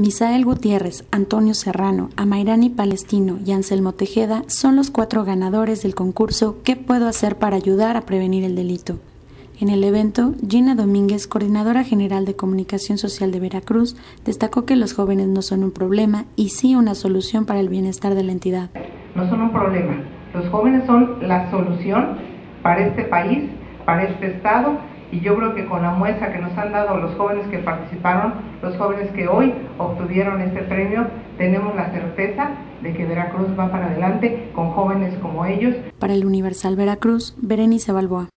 Misael Gutiérrez, Antonio Serrano, Amairani Palestino y Anselmo Tejeda son los cuatro ganadores del concurso ¿Qué puedo hacer para ayudar a prevenir el delito? En el evento, Gina Domínguez, coordinadora general de comunicación social de Veracruz, destacó que los jóvenes no son un problema y sí una solución para el bienestar de la entidad. No son un problema, los jóvenes son la solución para este país, para este estado y yo creo que con la muestra que nos han dado los jóvenes que participaron, los jóvenes que hoy obtuvieron este premio, tenemos la certeza de que Veracruz va para adelante con jóvenes como ellos. Para el Universal Veracruz, Berenice Balboa.